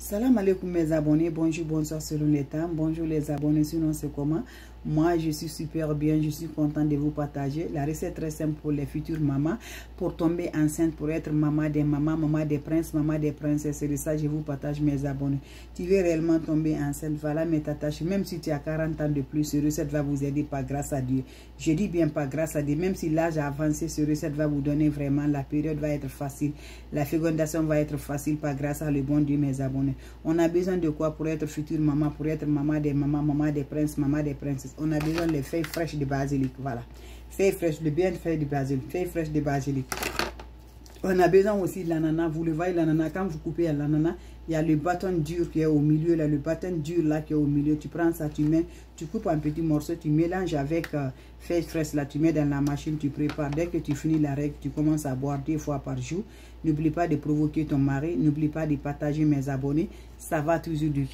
Salam alaikum mes abonnés, bonjour, bonsoir selon les temps, bonjour les abonnés, sinon c'est comment? Moi je suis super bien, je suis content de vous partager. La recette très simple pour les futures mamans, pour tomber enceinte, pour être maman des mamans, maman des princes, maman des princesses, c'est de ça je vous partage mes abonnés. Tu veux réellement tomber enceinte, voilà mes tâches, même si tu as 40 ans de plus, ce recette va vous aider par grâce à Dieu. Je dis bien pas grâce à Dieu, même si l'âge a avancé, ce recette va vous donner vraiment, la période va être facile, la fécondation va être facile par grâce à le bon Dieu mes abonnés. On a besoin de quoi pour être future maman, pour être maman des mamans, maman des princes, maman des princesses. On a besoin de feuilles fraîches de basilic, voilà. Feuilles fraîches, de bien feuilles de basilic, feuilles fraîches de basilic. On a besoin aussi de l'ananas. Vous le voyez, l'ananas, quand vous coupez l'ananas, il y a le bâton dur qui est au milieu, là, le bâton dur là qui est au milieu. Tu prends ça, tu mets, tu coupes un petit morceau, tu mélanges avec euh, feuilles fraîches là, tu mets dans la machine, tu prépares. Dès que tu finis la règle, tu commences à boire deux fois par jour. N'oublie pas de provoquer ton mari, n'oublie pas de partager mes abonnés. Ça va toujours du